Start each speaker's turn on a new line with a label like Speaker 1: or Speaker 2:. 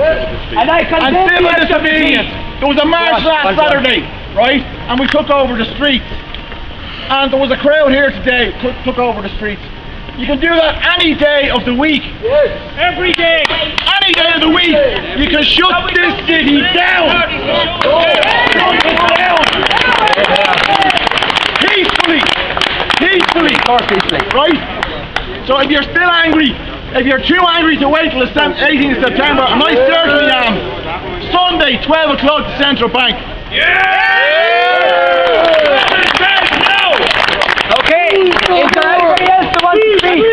Speaker 1: And I
Speaker 2: and
Speaker 1: condemn
Speaker 2: civil
Speaker 1: the
Speaker 2: disobedience. There was a march
Speaker 1: Go on,
Speaker 2: last
Speaker 1: go on.
Speaker 2: Saturday, right? And we took over the streets. And there was a crowd here today, took, took over the streets. You can do that any day of the week. Yes.
Speaker 1: Every day.
Speaker 2: Any day of the week. You can shut this city down. Shut it down. Peacefully. Peacefully. Right? So if you're still angry, if you're too angry to wait till the 18th of September, and I certainly am, Sunday, 12 o'clock, the Central Bank. Yeah!
Speaker 1: Okay. Is there anybody else that wants to speak?